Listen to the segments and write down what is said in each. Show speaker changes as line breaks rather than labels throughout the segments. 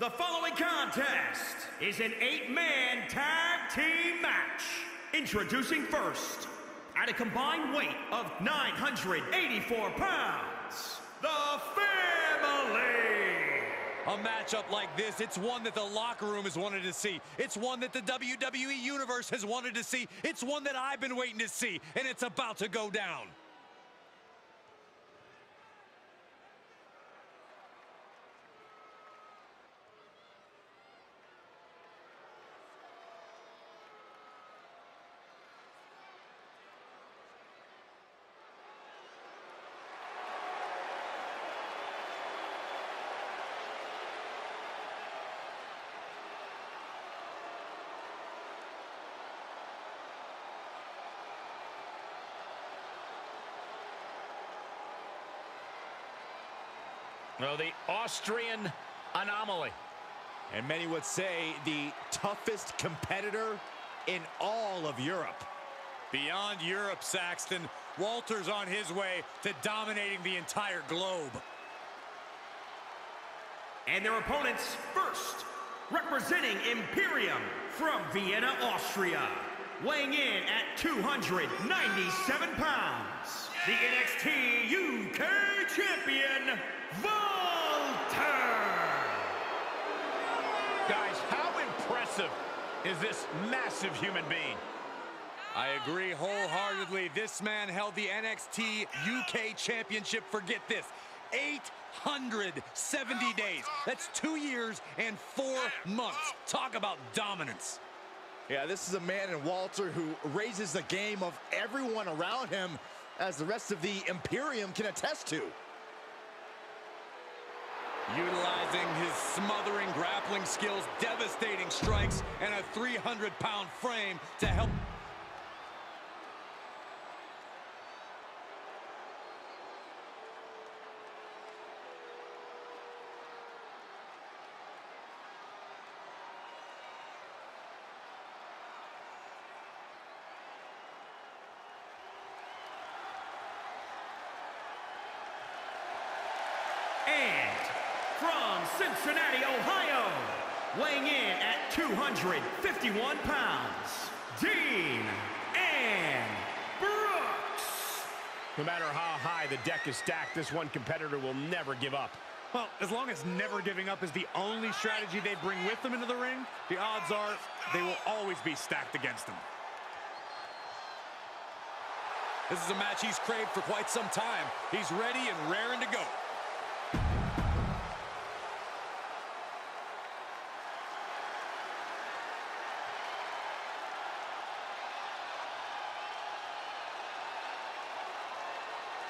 The following contest is an eight-man tag team match. Introducing first, at a combined weight of 984 pounds, the Family.
A matchup like this, it's one that the locker room has wanted to see. It's one that the WWE Universe has wanted to see. It's one that I've been waiting to see, and it's about to go down.
Well, the Austrian anomaly.
And many would say the toughest competitor in all of Europe.
Beyond Europe, Saxton, Walter's on his way to dominating the entire globe.
And their opponents first, representing Imperium from Vienna, Austria, weighing in at 297 pounds, the NXT UK Champion, Walter!
Guys, how impressive is this massive human being?
I agree wholeheartedly. This man held the NXT UK Championship, forget this, 870 days. That's two years and four months. Talk about dominance.
Yeah, this is a man in Walter who raises the game of everyone around him, as the rest of the Imperium can attest to.
Utilizing his smothering grappling skills, devastating strikes, and a 300-pound frame to help
And from Cincinnati, Ohio, weighing in at 251 pounds, Dean and Brooks.
No matter how high the deck is stacked, this one competitor will never give up.
Well, as long as never giving up is the only strategy they bring with them into the ring, the odds are they will always be stacked against them.
This is a match he's craved for quite some time. He's ready and raring to go.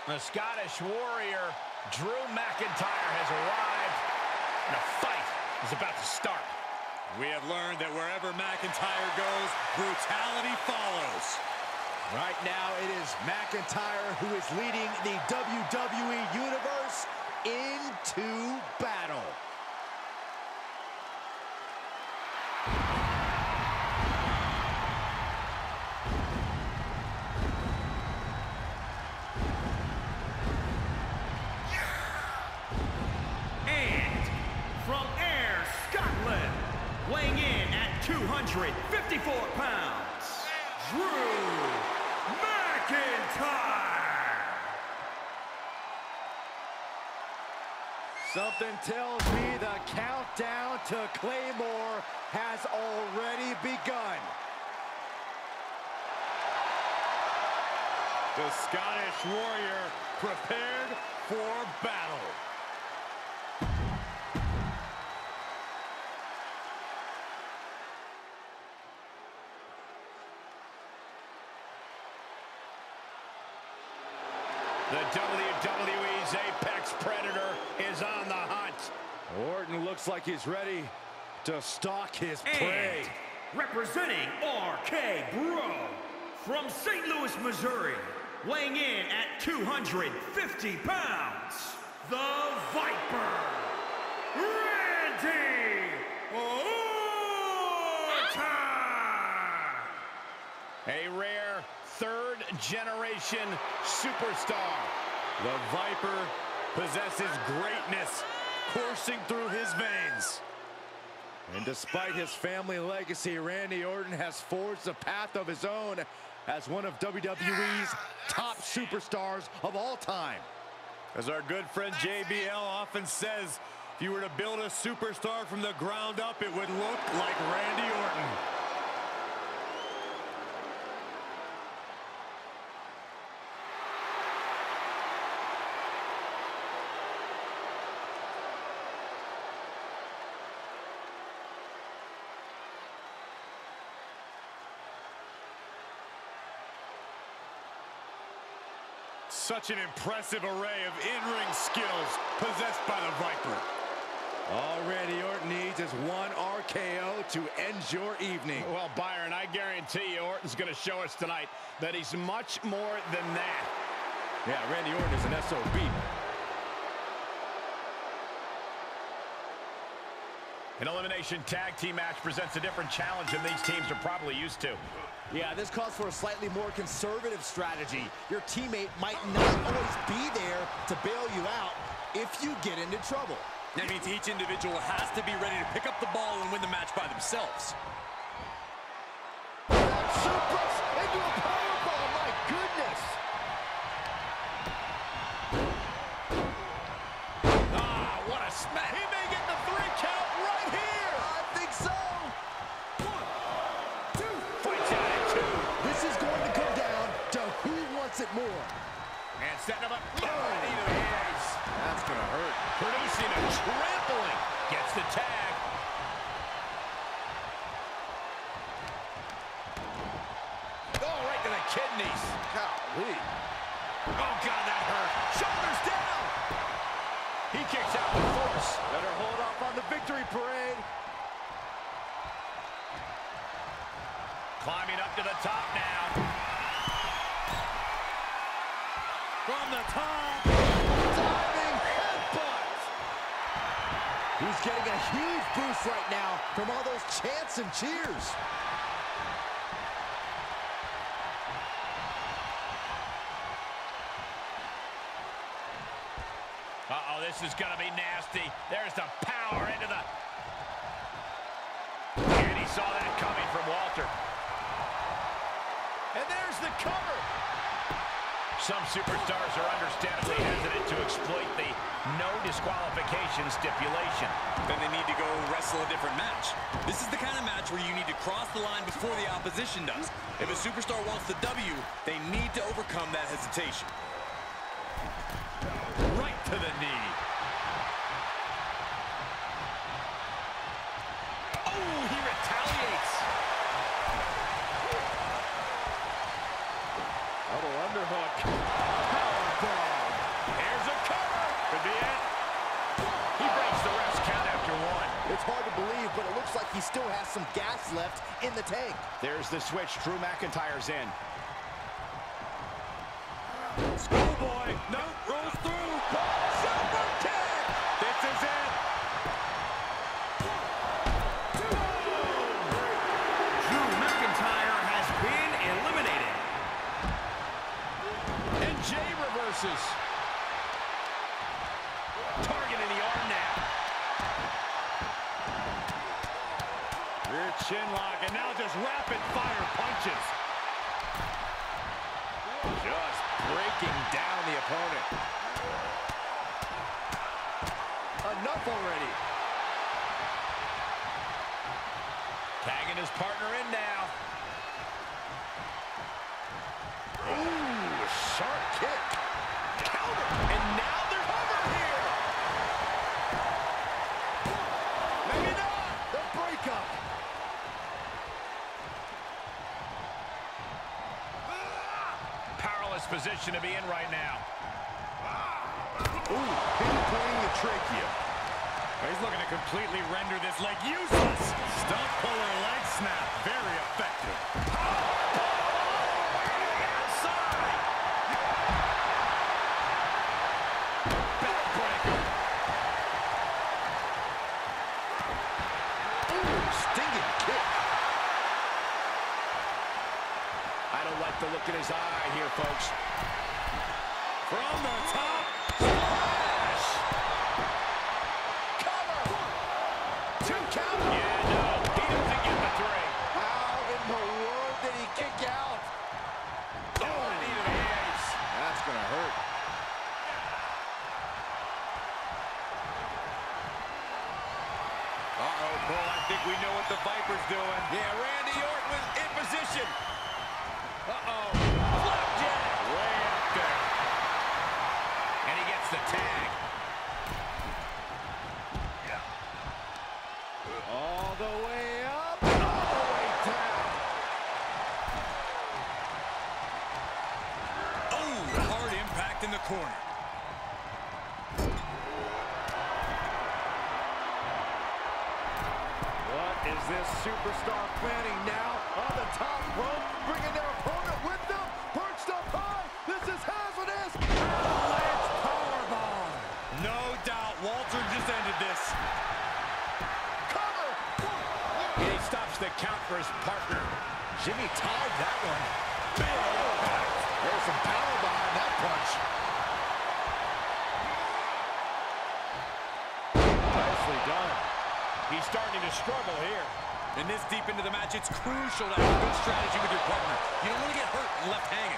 The Scottish Warrior, Drew McIntyre, has arrived, and a fight is about to start.
We have learned that wherever McIntyre goes, brutality follows.
Right now, it is McIntyre who is leading the WWE Universe into battle. Something tells me the countdown to Claymore has already begun.
The Scottish Warrior prepared for battle.
The WWE's Apex Predator is on the hunt.
Orton looks like he's ready to stalk his prey.
And representing RK Bro from St. Louis, Missouri, weighing in at 250 pounds, the Viper, Randy Orton.
A rare third generation superstar.
The Viper possesses greatness coursing through his veins.
And despite his family legacy, Randy Orton has forged a path of his own as one of WWE's top superstars of all time.
As our good friend JBL often says, if you were to build a superstar from the ground up, it would look like Randy Orton. Such an impressive array of in-ring skills possessed by the Viper.
All Randy Orton needs is one RKO to end your evening.
Well, Byron, I guarantee you Orton's going to show us tonight that he's much more than that.
Yeah, Randy Orton is an SOB.
An elimination tag team match presents a different challenge than these teams are probably used to.
Yeah, this calls for a slightly more conservative strategy. Your teammate might not always be there to bail you out if you get into trouble.
That means each individual has to be ready to pick up the ball and win the match by themselves.
Suplex into a powerbomb, my goodness!
Ah, what a smack. He may get the three count right here.
I think so!
Fights out at two.
This is going to come down to who wants it more.
And setting him up. Oh, and into the hands.
That's gonna hurt.
Producing a trampling. Gets the tag. Oh, right to the kidneys.
Golly.
Oh, God, that hurt. Shoulders down. He kicks out with force.
Better hold off on the victory parade.
Climbing up to the top now.
From the top.
Diving headbutt. He's getting a huge boost right now from all those chants and cheers.
Uh-oh, this is going to be nasty. There's the power into the... And he saw that coming from Walter. And there's the cover. Some superstars are understandably hesitant to exploit the no disqualification stipulation.
Then they need to go wrestle a different match. This is the kind of match where you need to cross the line before the opposition does. If a superstar wants the W, they need to overcome that hesitation.
Right to the knee. Oh, he retaliates.
Double underhook.
There's a cover. Could be it. He breaks the ref's count after one.
It's hard to believe, but it looks like he still has some gas left in the tank.
There's the switch. Drew McIntyre's in.
Schoolboy, no, rolls through.
Reverses. Targeting the arm now.
Rear chin lock, and now just rapid fire punches.
Just breaking down the opponent.
Enough already.
Tagging his partner in now.
Ooh, sharp kick.
Counter. And now they're over here.
Maybe not. The breakup.
Position to be in right now.
Ooh, pinpointing the trachea.
He's looking to completely render this leg useless. Stump puller leg snap, very effective.
Backbreaker.
Ooh, stinging kick.
I don't like the look in his eye here, folks.
From the top,
Splash! Cover! Two count Yeah, no, he doesn't get the three.
How in the world did he kick out?
Oh, knee to the face.
That's going to hurt.
Uh-oh, Cole, I think we know what the Viper's doing.
Yeah, Randy Orton was in position. Uh-oh. Flapjack.
Way up there.
And he gets the tag.
All the way up, all the way down.
Oh, hard impact in the corner.
What is this superstar planning now? On the top rope, bringing their opponent with them, perched up high. This is hazardous. Avalanche powerbomb.
No doubt, Walter just ended this.
Cover.
He stops the count for his partner.
Jimmy tied that one. There's some power behind that punch. Nicely done.
He's starting to struggle here.
And this deep into the match, it's crucial to have a good strategy with your partner. You don't want to get hurt and left hanging.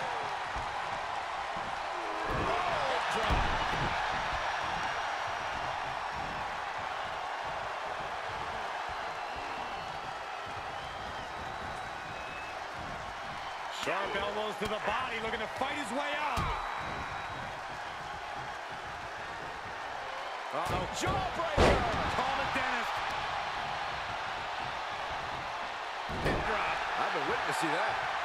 To the body, looking to fight his way out.
Uh-oh. Jawbreaker.
Call it Dennis.
Pin drop. I've been see that.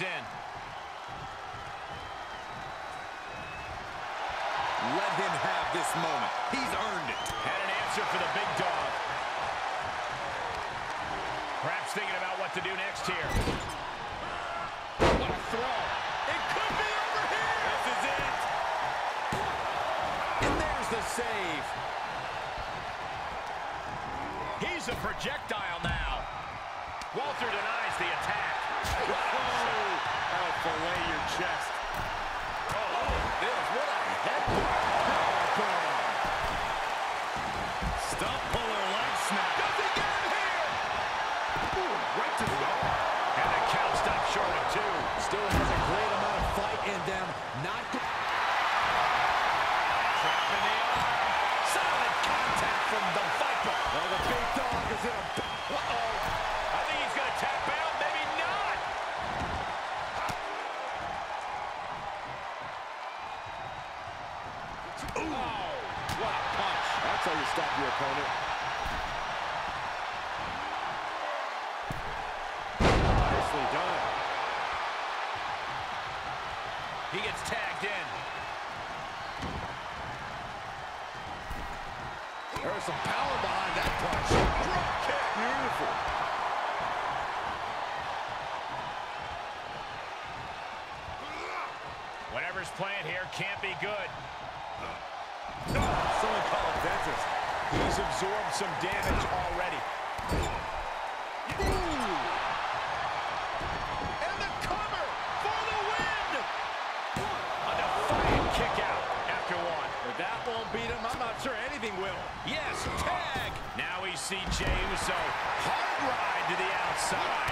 In.
Let him have this moment. He's earned it.
Had an answer for the big dog. Perhaps thinking about what to do next here. What a throw. It could be over here.
This is it.
And there's the save. He's a projectile now. Walter denies the attack.
Fillet your chest.
Oh,
This, what a headbutt.
Stump puller leg snap.
Does he get him here?
Right to the arm.
And the count stopped short of two.
Still has a great amount of fight in them. Not
Trap in the arm. Solid contact from the Viper.
Oh, the big dog is in a...
Uh-oh. I think he's going to tap out. Maybe not. Ooh. What a punch.
That's how you stop your opponent. Nicely done.
He gets tagged in.
There's some power behind that punch. Drop kick. Beautiful.
Whatever's playing here can't be good.
Someone call it dentist.
He's absorbed some damage already. And the cover for the win! A defiant kick out after one.
If that won't beat him, I'm not sure anything will.
Yes, tag! Now we see Jey Uso. Hard ride to the outside.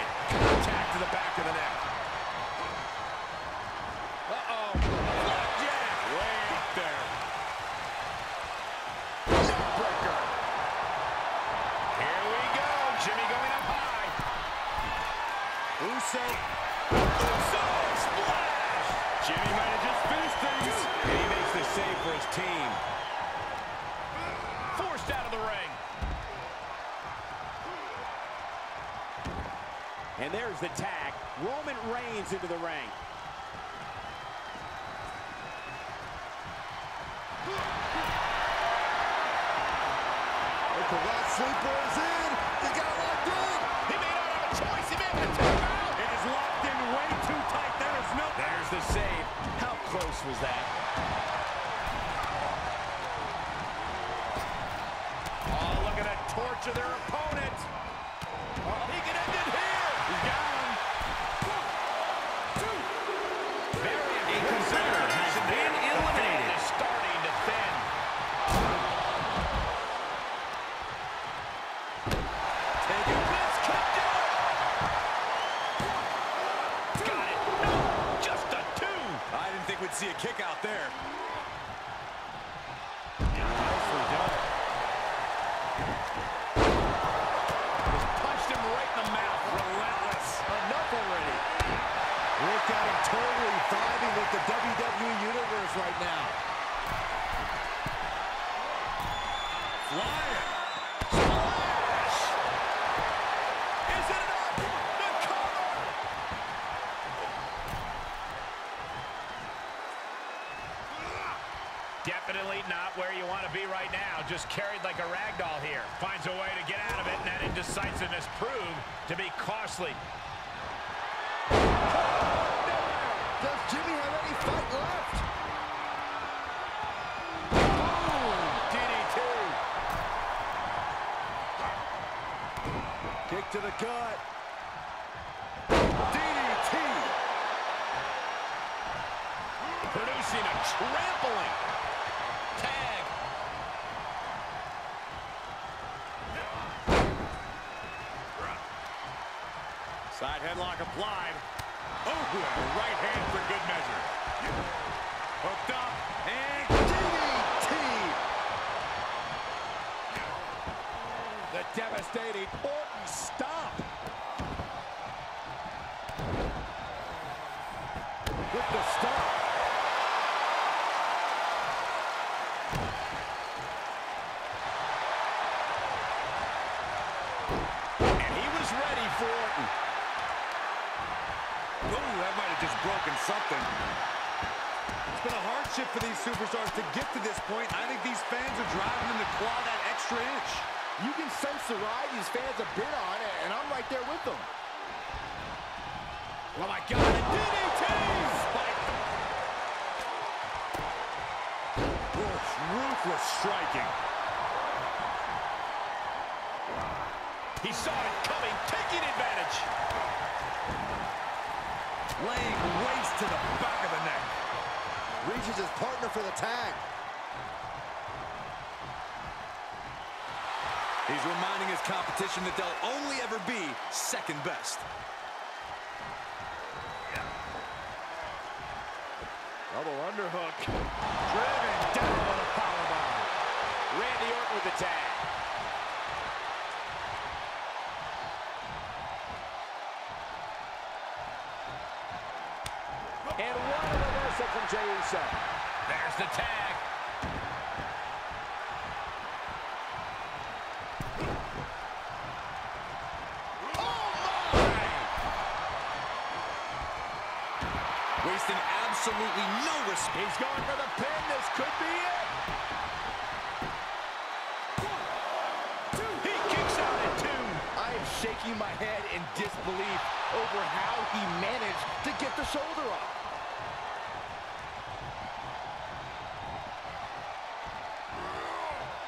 The
Corral sleeper is in. He got locked in.
He may not have a choice. He may have to tap out.
It is locked in way too tight. There is no...
There's the save. How close was that?
Oh, torture their opponent. Oh, he can end it here.
He's got him.
Very
A
aggressive
competitor has
action
been
there. The field
eliminated.
is starting to thin.
Take it. This could do it.
Got it. No, just a two.
I didn't think we'd see a kick out there.
Nicely done. Just punched him right in the mouth. Relentless. Enough already. Look at him totally with the WWE Universe right now.
Flying.
Splash! Is it enough? The cover!
Definitely not where you want to be right now. Just carried like a rag doll here. Finds a way to get out of it, and that indecisiveness proved to be costly.
To the gut. DDT. Producing a trampling. Tag.
Side headlock applied. Oh, right hand for good measure. Hooked up and
DDT. The devastating Orton stop. With the stomp.
And he was ready for Orton.
Ooh, that might have just broken something. It's been a hardship for these superstars to get to this point. I think these fans are driving them to claw that extra inch.
You can sense the ride these fans have been on, and I'm right there with them.
Oh my God, a DDT! Oof, ruthless striking.
He saw it coming, taking advantage.
Laying waste to the back of the neck.
Reaches his partner for the tag.
He's reminding his competition that they'll only ever be second best.
Double underhook. Driven down with a powerbomb. Randy Orton with the tag. And what a reversal from Jey Uso.
There's the tag.
Absolutely no respect.
He's going for the pin. This could be it.
He kicks out at two.
I am shaking my head in disbelief over how he managed to get the shoulder up.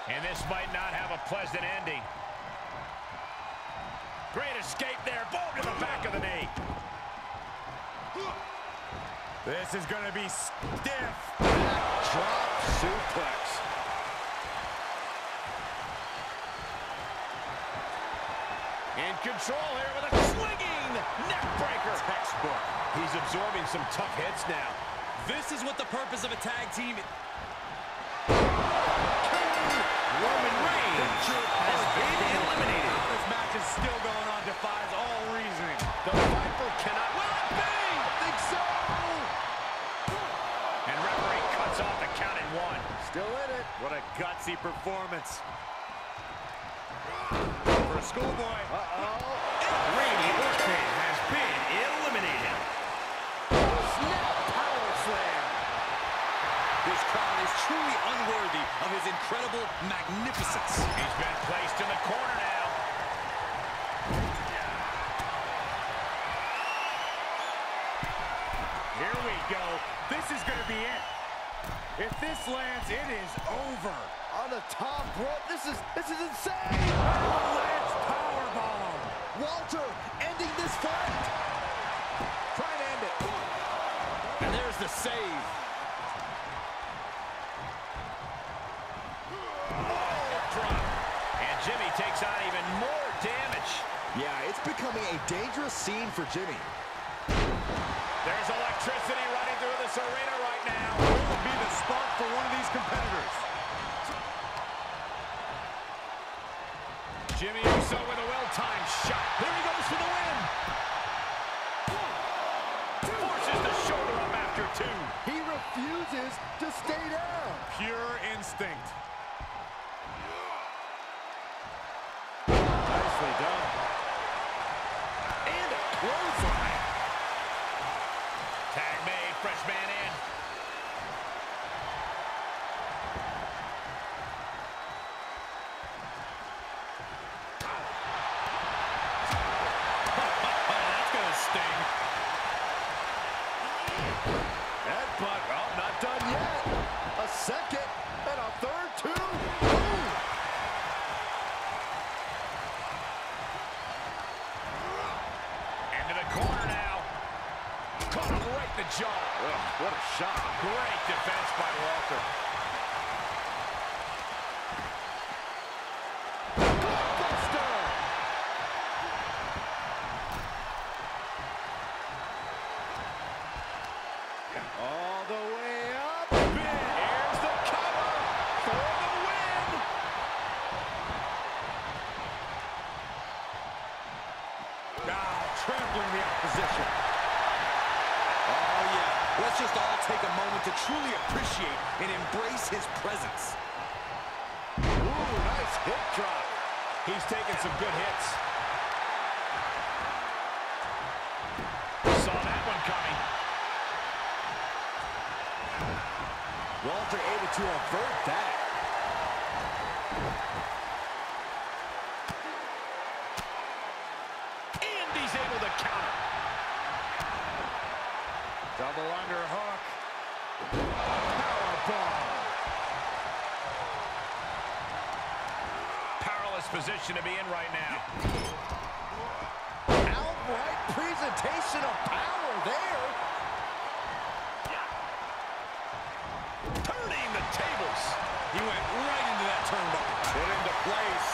And this might not have a pleasant ending. Great escape there. Boom to the back of the knee.
This is going to be stiff.
Drop suplex.
In control here with a swinging neck breaker.
Textbook.
He's absorbing some tough hits now.
This is what the purpose of a tag team
Roman Reigns has been eliminated.
This match is still going on, defies all reasoning.
The Viper cannot. Will it be?
I think so.
And referee cuts off the count at one.
Still in it.
What a gutsy performance. For a schoolboy.
Uh-oh.
Randy Orton has been eliminated.
Snap power slam.
This crowd is truly unworthy of his incredible magnificence.
He's been placed in the corner now.
Here we go. This is going to be it. If this lands, it is over.
On the top rope, this is this is insane. Avalanche powerbomb. Walter ending this fight. Try and end it.
And there's the save.
And Jimmy takes on even more damage.
Yeah, it's becoming a dangerous scene for Jimmy.
There's electricity running through this arena right now.
What would be the spark for one of these competitors?
Jimmy Uso with a well-timed shot. Here he goes for the win. Forces the shoulder up after two.
He refuses to stay down.
Pure instinct.
Nicely done. And a clothesline.
Tag made, fresh man in.
That's gonna sting.
Headbutt. Oh, not done yet. A second and a third, too. Boom.
Into the corner now. Caught him right in the jaw.
Ugh, what a shot.
Great defense by Walter.
Buster. All the way up.
Here's the cover for the win.
Ah, trampling the opposition.
Oh, yeah. Let's just all take a moment to truly appreciate and embrace his presence.
Ooh, nice hip drop.
He's taking some good hits. Saw that one coming.
Walter able to avert that.
And he's able to counter.
Double underhook. Powerbomb.
Powerless position to be in right now.
Outright presentation of power there.
He went right into that turnbuckle.
Put into place.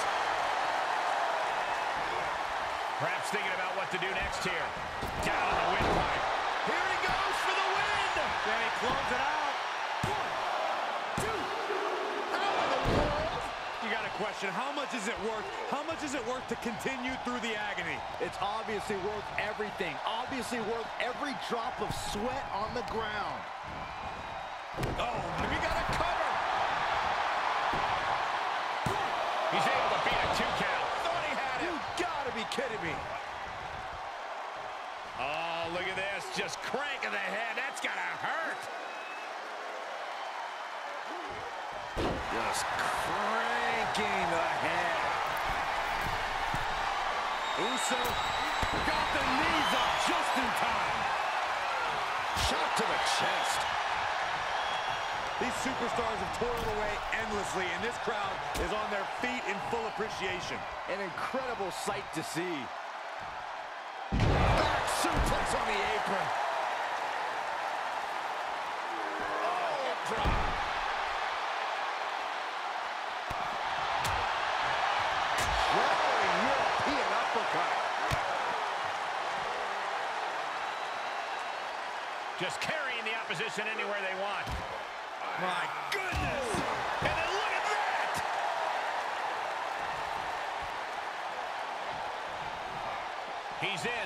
Perhaps thinking about what to do next here. Down on the windpipe. Here he goes for the win.
Then he close it out.
How in the world?
You got to question, how much is it worth? How much is it worth to continue through the agony?
It's obviously worth everything. Obviously worth every drop of sweat on the ground.
Oh, we got a cover. He's able to beat a two count. Thought he had
You
it.
Be.
Oh, look at this. Just cranking the head. That's gotta hurt.
Just cranking the head.
Uso got the knees up just in time.
Shot to the chest.
These superstars have toiled away endlessly, and this crowd is on their feet in full appreciation.
An incredible sight to see. Back suplex on the apron. Oh, drop. Rolling European uppercut.
Just carrying the opposition anywhere they want.
My goodness!
And then look at that! He's in,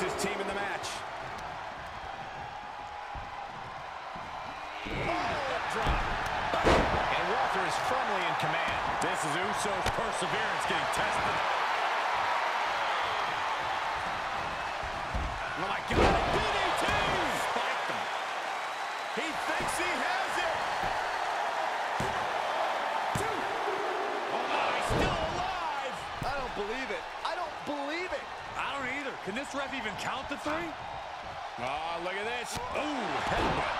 keeps his team in the match.
Oh, and
Walter
is firmly in
command.
This is Uso's perseverance getting tested. Oh, my God. Ref even count the three?
Oh, look at this. Ooh, headbutt.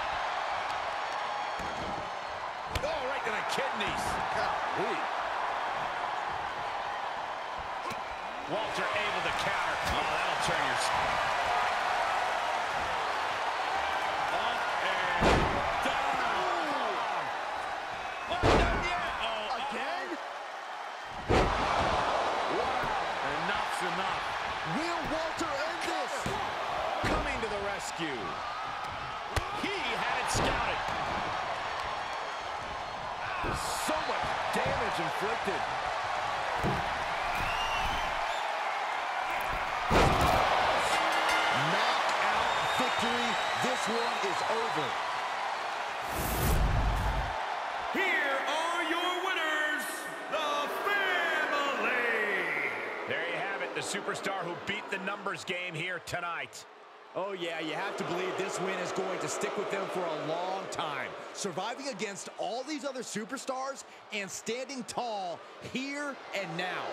Oh, right to the kidneys.
Golly.
Walter able to counter. Oh, that'll turn your...
Oh, Again?
Enough's enough.
Will Walter end this?
Coming to the rescue.
He had it scouted.
So much damage inflicted. Knockout victory. This one is over.
Here are your winners, the family.
There you have it, the superstar who beat the numbers game here tonight.
Oh, yeah, you have to believe this win is going to stick with them for a long time. Surviving against all these other superstars and standing tall here and now.